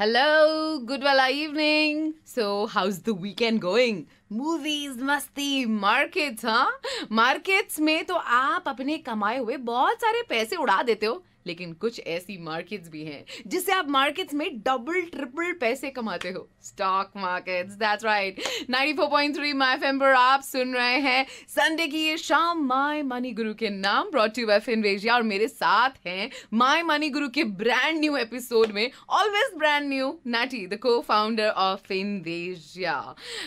Hello good वाला evening so how is the weekend going movies मस्ती markets हाँ? Markets में तो आप अपने कमाए हुए बहुत सारे पैसे उड़ा देते हो। लेकिन कुछ ऐसी मार्केट्स भी हैं जिससे आप मार्केट्स में डबल ट्रिपल पैसे कमाते हो। Stock markets that's right 94.3 my FM पर आप सुन रहे हैं संडे की ये शाम माय मनी गुरु के नाम ब्रॉट यू बाय फिनवेजिया और मेरे साथ हैं माय मनी गुरु के ब्रांड न्यू एपिसोड में always brand new Nati the co-founder of Finvasia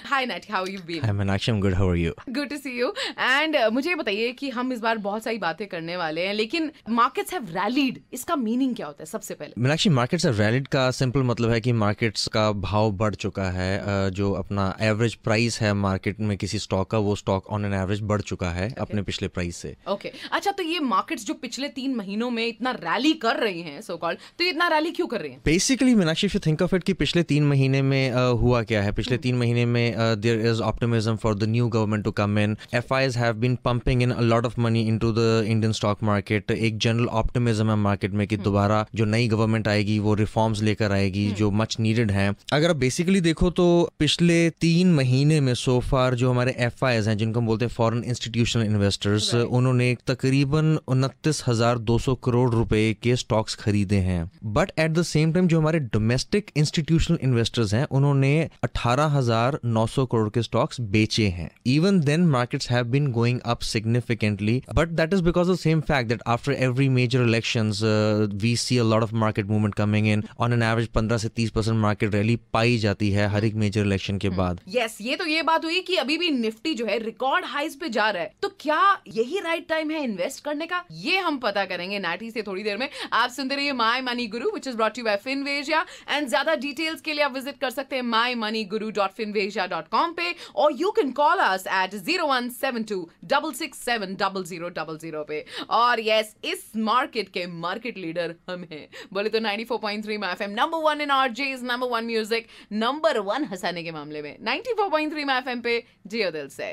hi Nati how you been Hi Meenakshi, I'm good. How are you? Good to see you and मुझे बताइए कि हम इस बार बहुत सारी बातें करने वाले हैं लेकिन मार्केट्स हैव रैलीड इसका मीनिंग क्या होता है सबसे पहले? मीनाक्षी मार्केट्स आर वैलिड का सिंपल मतलब है कि मार्केट्स का भाव बढ़ चुका है जो अपना एवरेज प्राइस है मार्केट में किसी स्टॉक का वो स्टॉक ऑन एन एवरेज बढ़ चुका है okay. अपने पिछले प्राइस से। Okay okay. अच्छा तो ये मार्केट्स जो पिछले तीन महीनों में इतना रैली कर रही हैं सो कॉल्ड तो इतना रैली क्यों कर रही हैं? Basically Meenakshi if you think of it कि पिछले तीन महीने में हुआ क्या है? पिछले तीन महीने में there is optimism for the new government to come in F IIs have been pumping in a lot of money into the Indian stock market एक जनरल ऑप्टिमिज्म है मार्केट में कि दोबारा जो नई गवर्नमेंट आएगी वो रिफॉर्म्स लेकर आएगी जो मच नीडेड हैं। अगर आप बेसिकली देखो तो पिछले तीन महीने में सो फार जो हमारे एफ़ हैं जिनको हम बोलते हैं फॉरेन इंस्टीट्यूशनल इन्वेस्टर्स उन्होंने तकरीबन उनतीस हज़ार दो सौ करोड़ रुपए के स्टॉक्स खरीदे हैं। But at the same time जो हमारे डोमेस्टिक इंस्टीट्यूशनल इन्वेस्टर्स हैं उन्होंने अठारह हज़ार नौ सौ करोड़ के स्टॉक्स बेचे हैं। Even then markets have been going up significantly but that is because of same fact that after every major elections we see a lot of market movement coming in on an average पंद्रह से तीस percent market rally पाई जाती है हर एक major election के बाद। Yes yes, ये तो ये बात हुई कि अभी भी निफ्टी जो है रिकॉर्ड हाइज पे जा रहा है। तो क्या यही राइट टाइम है इन्वेस्ट करने का? ये हम पता करेंगे नाटी से थोड़ी देर में। आप सुनते रहिए my money guru which is brought you by Finvasia and ज़्यादा डिटेल्स के लिए आप विज़िट कर सकते हैं my money guru dot Finvasia dot com पे। और you can call us at zero one seven two double six seven double zero double zero पे। और यस yes, इस मार्केट के मार्केट लीडर हम। हैं बोले तो 94.3 में FM number one in RJs number one music number one हंसाने के मामले में। 94.3 में एफएम पे जियो दिल से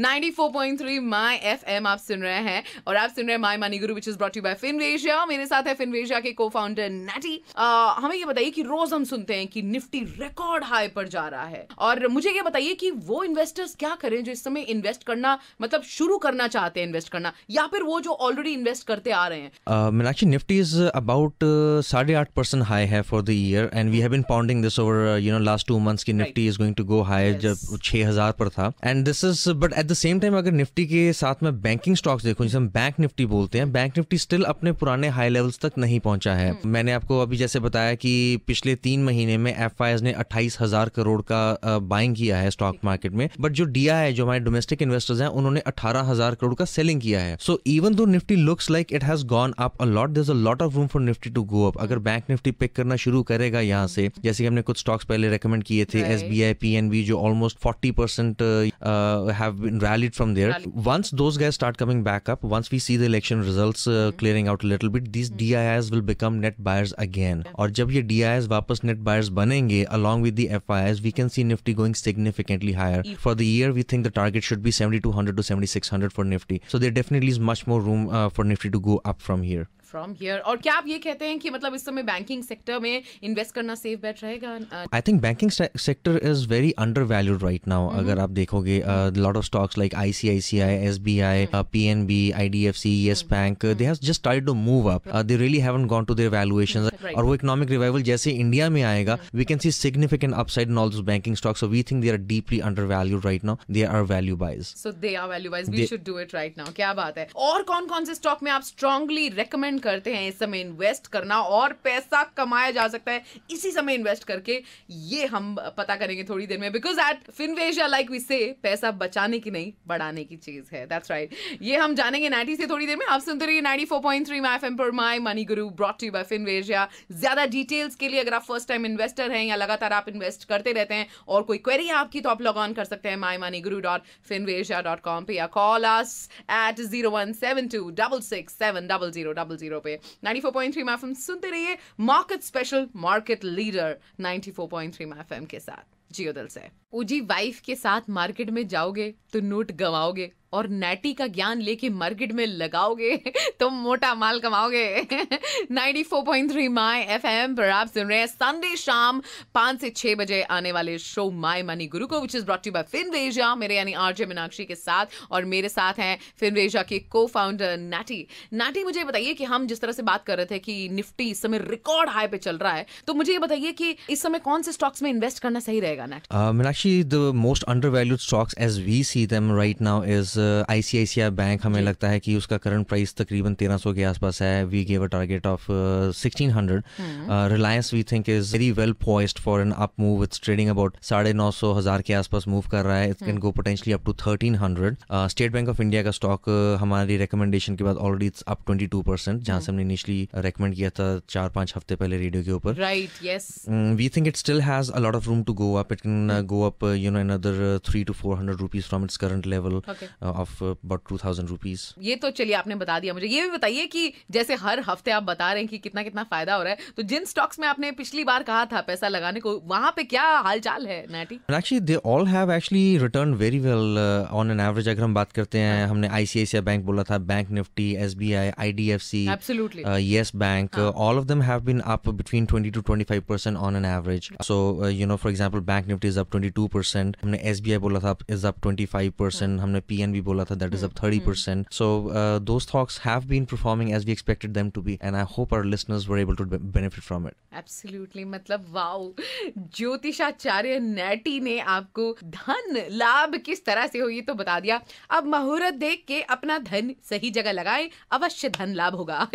94.3 माय एफएम आप सुन रहे हैं और आप सुन रहे हैं my money guru which is brought you by Finvasia मेरे साथ है फिनवेशिया के को-फाउंडर नैटी हमें ये बताइए कि रोज हम सुनते हैं कि निफ्टी रिकॉर्ड हाई पर जा रहा है। और मुझे ये बताइए कि वो इन्वेस्टर्स क्या करें जो इस समय इन्वेस्ट करना मतलब शुरू करना चाहते हैं इन्वेस्ट करना या फिर वो जो ऑलरेडी इन्वेस्ट करते आ रहे हैं? Meenakshi, Nifty is uh, साढ़े आठ परसेंट हाई है for the year and we have been pounding this over you know last two months की Nifty is going to go high जब छह हज़ार पर था। And this is but at the same time अगर Nifty के साथ में बैंकिंग स्टॉक्स देखो जिसे हम बैंक निफ्टी बोलते हैं बैंक निफ्टी स्टिल अपने पुराने हाई लेवल्स तक नहीं पहुँचा है। मैंने आपको अभी जैसे बताया कि पिछले तीन महीने में एफआईएस ने अट्ठाईस हज़ार करोड़ का बाइंग किया है स्टॉक मार्केट में। बट जो डी है जो हमारे डोमेस्टिक इन्वेस्टर्स हैं उन्होंने अठारह हज़ार करोड़ का सेलिंग किया है। So even though Nifty looks like it has gone up a lot a lot of room for Nifty to go up अगर बैंक निफ्टी पिक करना शुरू करेगा यहाँ से जैसे कि हमने कुछ स्टॉक्स पहले रेकमेंड किए थे S B I P N B जो almost forty percent have Been rallied from there Rallied. once those guys start coming back up once we see the election results uh, clearing out a little bit these DIIs will become net buyers again और जब ये DIIs वापस net buyers बनेंगे along with the FIs we can see Nifty going significantly higher for the year we think the target should be 7200 to 7600 for Nifty so there definitely is much more room uh, for Nifty to go up from here From here और क्या आप ये कहते हैं कि मतलब इस समय बैंकिंग सेक्टर में इन्वेस्ट करना सेफ़ बेट रहेगा? I think banking sector is very undervalued right now अगर आप देखोगे lot of stocks like I C I C I S B I P N B I D F C Yes Bank they have just start to move up they really haven gone to their valuation और वो economic revival जैसे India में आएगा we can see significant upside in all this banking stocks so we think they are deeply undervalued right now they are value buys so they are value buys we should do it right now क्या बात है? और कौन कौन से stock में आप strongly recommend करते हैं इस समय इन्वेस्ट करना और पैसा कमाया जा सकता है। इसी समय इन्वेस्ट करके ये हम पता करेंगे थोड़ी देर में because at Finvasia like we say पैसा बचाने की नहीं, बढ़ाने की चीज़ है। That's right right. ये हम जानेंगे नाइटी से थोड़ी देर में। आप सुनते रहिए 94.3 माय एफएम पर My Money Guru brought to by Finvasia ज़्यादा डिटेल्स के लिए अगर आप फ़र्स्ट टाइम इन्वेस्टर हैं या लगातार आप इन्वेस्ट करते रहते हैं और कोई क्वेरी है आपकी तो आप लॉग ऑन कर सकते हैं My Money Guru dot Finvasia dot com पे या call us at zero one seven two double six seven double zero double zero पे 94.3 में एफएम सुनते रहिए मार्केट स्पेशल, मार्केट लीडर 94.3 में एफएम के साथ। जियो दल से। ओ जी वाइफ के साथ मार्केट में जाओगे तो नोट गवाओगे। और नैटी का ज्ञान लेके मार्केट में लगाओगे तो मोटा माल कमाओगे। 94.3 माय एफएम पर आप सुन रहे हैं संडे शाम पाँच से छह बजे आने वाले शो माय मनी गुरु को which is brought you by Finvasia मेरे यानी आरजे मीनाक्षी के साथ और मेरे साथ हैं फिन वेजा के को फाउंडर नैटी। नैटी मुझे बताइए कि हम जिस तरह से बात कर रहे थे कि निफ्टी इस समय रिकॉर्ड हाई पे चल रहा है तो मुझे ये बताइए कि इस समय कौन से स्टॉक्स में इन्वेस्ट करना सही रहेगा नैट? Uh, Meenakshi, the most undervalued stocks as we see them right now is Uh, I bank हमें लगता है कि उसका करंट प्राइस तकरीबन तेरह सौ के आसपास है। We gave a target of sixteen hundred Reliance we think is very well poised for an up move it's trading about साढ़े नौ सौ हज़ार के आसपास मूव कर रहा है। It can go potentially up thirteen hundred State Bank of India का स्टॉक uh, हमारी रिकमेंडेशन के बाद already it's up twenty two percent जहाँ से हमने इनिशियली रिकमेंड किया था चार पाँच हफ़्ते पहले रेडियो के ऊपर। We think it still has a lot of room to go up it can go up you know another three to four hundred rupees from its current level of about two thousand rupees ये तो चलिए आपने बता दिया मुझे। ये भी बताइए कि जैसे हर हफ़्ते आप बता रहे हैं कि कितना कितना फ़ायदा हो रहा है तो जिन स्टॉक्स में आपने पिछली बार कहा था पैसा लगाने को वहाँ पे क्या हालचाल है हम बात करते हैं हाँ। हमने आईसीआईसीआई बैंक बोला था Bank Nifty S B I I D F C Yes Bank all of them have S B I बोला था इज़ हाँ। हमने पी एन बी भी बोला था दैट इज़ अब thirty percent so those stocks have been performing as we expected them to be and I hope our listeners were able to benefit from it absolutely मतलब wow ज्योतिषाचार्य नेटी ने आपको धन लाभ किस तरह से हो तो बता दिया। अब मुहूर्त देख के अपना धन सही जगह लगाएँ अवश्य धन लाभ होगा।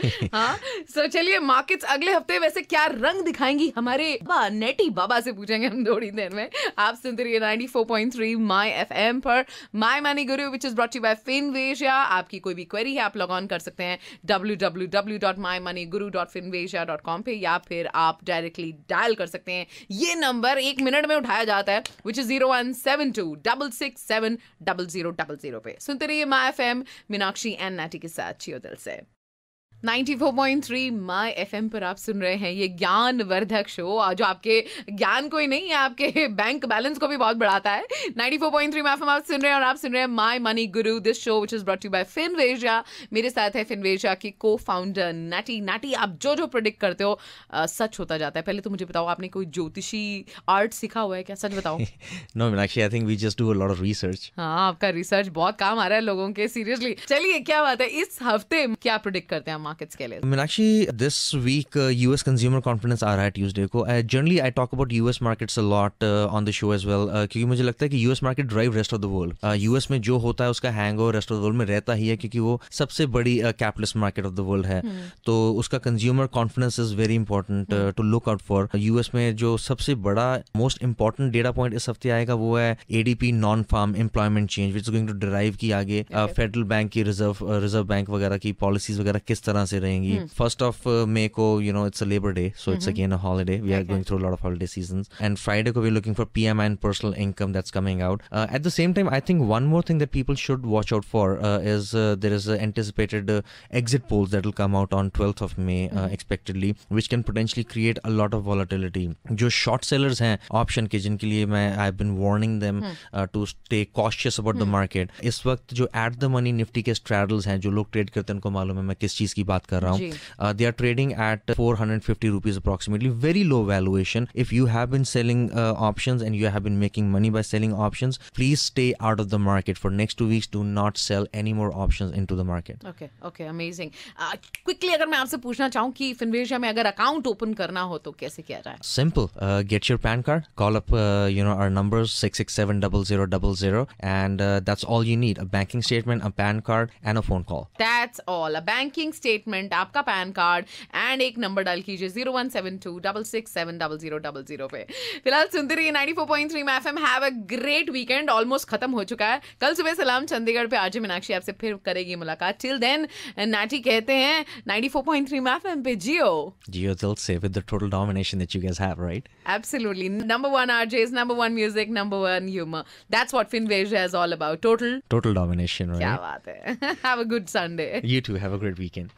हाँ सो चलिए मार्केट्स अगले हफ़्ते वैसे क्या रंग दिखाएँगी? हमारे बाबा, नेटी बाबा से पूछेंगे हम थोड़ी देर में। आप सुनते रहिए 94.3 माय एफएम पर। My Money Guru which is brought you by Finvasia आपकी कोई भी क्वेरी है, आप लॉग ऑन कर सकते हैं www.mymoneyguru.finvesia.com पे, या फिर आप डायरेक्टली डायल कर सकते हैं। ये नंबर एक मिनट में उठाया जाता है which is zero one seven two double six seven double zero double zero पे। सुनते रहिए My F M Meenakshi and नाटी के साथ, चियो दिल से। 94.3 माय एफएम पर आप सुन रहे हैं ये ज्ञान वर्धक शो जो आपके ज्ञान को ही नहीं है आपके बैंक बैलेंस को भी बहुत बढ़ाता है। 94.3 माय एफएम आप सुन रहे हैं और आप सुन रहे हैं My Money Guru this show which is brought you by Finvasia मेरे साथ है फिनवेजा की को फाउंडर नाटी नाटी आप जो जो प्रोडिक्ट करते हो अ, सच होता जाता है। पहले तो मुझे बताओ आपने कोई ज्योतिषी आर्ट सीखा हुआ है क्या? सच बताओ। No Meenakshi I think we just do a lot of research. हाँ आपका रिसर्च बहुत काम आ रहा है लोगों के सीरियसली चलिए क्या बात है? इस हफ़्ते क्या प्रोडिक्ट करते हैं मार्केट्स के लिए। Meenakshi this week US consumer confidence आ रहा है ट्यूजडे को generally I talk about US markets a lot on the show as well क्योंकि मुझे लगता है कि US market drive rest of the world US में जो होता है उसका hangover rest of the world में रहता ही है क्योंकि वो सबसे बड़ी capitalist market of the world है। हम्म। तो उसका consumer confidence is very important to look out for U S में जो सबसे बड़ा मोस्ट इंपॉर्टेंट डेटा पॉइंट इस हफ़्ते आएगा वो है ADP non farm employment change which going to drive की आगे uh, फेडरल बैंक की रिज़र्व रिज़र्व बैंक वगैरह की पॉलिसीज़ वगैरह किस तरह तरह से रहेंगी। फ़र्स्ट ऑफ़ मे को you know it's labour day so it's again holiday we are going through lot of holiday season and Friday को we looking for P M and personal income that's coming out at the same time I think one more thing that people should watch out for is there is anticipated exit polls that will come out on twelfth of May expectedly which can potentially create a lot of volatility जो short sellers हैं option के जिनके लिए मैं I been warning them to stay cautious about the market इस वक्त जो at the money Nifty के स्ट्रैडल्स हैं जो लोग ट्रेड करते हैं उनको मालूम है मैं किस चीज़ की बात कर रहा। हूँ uh, they are trading at 450 rupees approximately very low valuation if you have been selling uh, options and you have been making money by selling options please stay out of the market for next two weeks do not sell any more options into the market okay okay amazing quickly अगर मैं आपसे पूछना चाहूँ कि फिनवेशिया में अगर account open करना हो तो कैसे किया जाए. Uh, your PAN card. Call up, uh, you know, our numbers six six seven double zero double zero, and uh, that's all you need: a banking statement, a PAN card, and a phone call. That's all a banking statement statement आपका PAN card and एक नंबर डाल कीजिए zero one seven two double six seven double zero double zero पे। फ़िलहाल सुनते रहिए ninety four point three My F M have great weekend almost खत्म हो चुका है। कल सुबह सलाम चंडीगढ़ पे आज मीनाक्षी आपसे फिर करेगी मुलाकात। टिल देन नाटी कहते हैं ninety four point three My F M पे जियो। जियो दिल से with total domination that you guys have right absolutely number one RJs number one music number one humour that's what Finvasia is all about total total domination right क्या बात है। Have a good Sunday you too have a great weekend